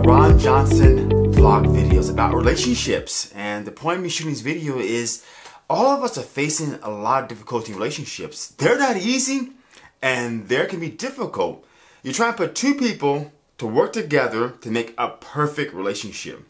Ron Johnson vlog videos about relationships. And the point of me shooting this video is all of us are facing a lot of difficulty in relationships. They're not easy and there can be difficult. You're trying to put two people to work together to make a perfect relationship.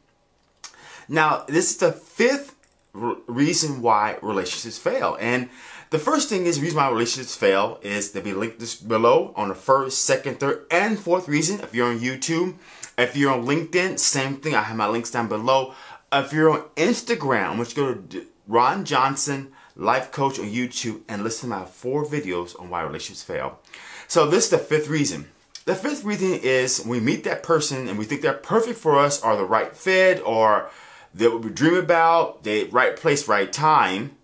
Now, this is the fifth reason why relationships fail. And the first thing is the reason why relationships fail is to be linked this below on the first, second, third, and fourth reason. If you're on YouTube, if you're on LinkedIn, same thing. I have my links down below. If you're on Instagram, which go to Ron Johnson Life Coach on YouTube and listen to my four videos on why relationships fail. So this is the fifth reason. The fifth reason is we meet that person and we think they're perfect for us or the right fit or that what we dream about, the right place, right time,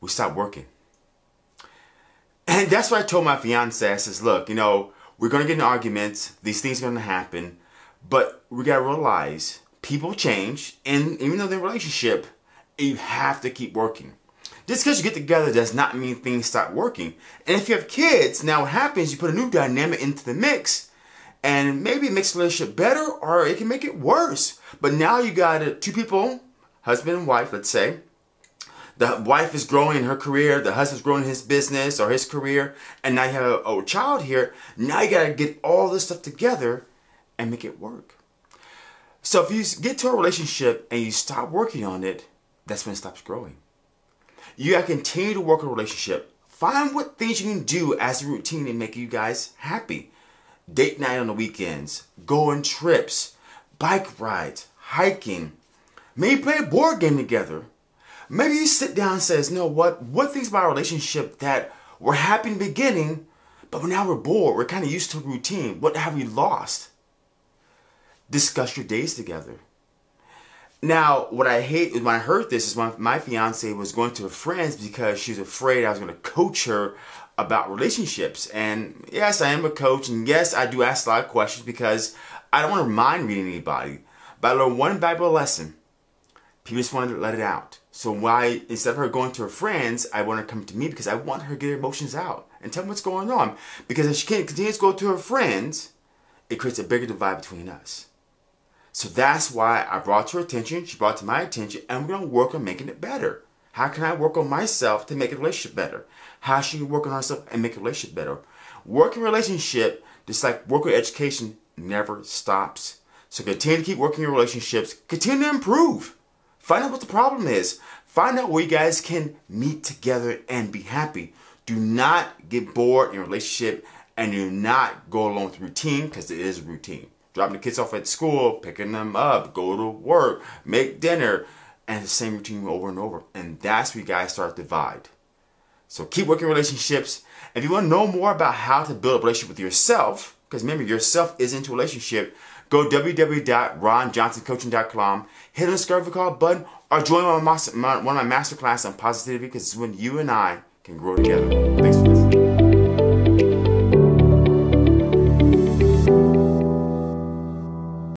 we stop working. And that's what I told my fiance. I says, look, you know, we're going to get in arguments. These things are going to happen. But we got to realize people change. And even though they're in a relationship, you have to keep working. Just because you get together does not mean things stop working. And if you have kids, now what happens, you put a new dynamic into the mix and maybe it makes the relationship better or it can make it worse. But now you got two people, husband and wife, let's say. The wife is growing in her career, the husband's growing his business or his career, and now you have a, a child here. Now you got to get all this stuff together and make it work. So if you get to a relationship and you stop working on it, that's when it stops growing. You gotta continue to work a relationship. Find what things you can do as a routine and make you guys happy date night on the weekends, go on trips, bike rides, hiking, maybe play a board game together. Maybe you sit down and says, you know what, what things about our relationship that we're happy in the beginning, but now we're bored, we're kind of used to routine. What have we lost? Discuss your days together. Now, what I hate when I heard this is when my fiance was going to her friends because she was afraid I was going to coach her about relationships. And yes, I am a coach, and yes, I do ask a lot of questions because I don't want to mind reading anybody. But I learned one valuable lesson. People just wanted to let it out. So why, instead of her going to her friends, I want her to come to me because I want her to get her emotions out and tell me what's going on. Because if she can't continue to go to her friends, it creates a bigger divide between us. So that's why I brought to her attention, she brought to my attention, and we're going to work on making it better. How can I work on myself to make a relationship better? How should you work on yourself and make a relationship better? Working relationship, just like working education, never stops. So continue to keep working your relationships. Continue to improve. Find out what the problem is. Find out where you guys can meet together and be happy. Do not get bored in a relationship and do not go along with routine because it is routine dropping the kids off at school, picking them up, go to work, make dinner, and the same routine over and over. And that's where you guys start to divide. So keep working relationships. If you want to know more about how to build a relationship with yourself, because remember, yourself is into relationship, go www.ronjohnsoncoaching.com, hit the discovery call button, or join one of my, one of my masterclass on positivity because it's when you and I can grow together.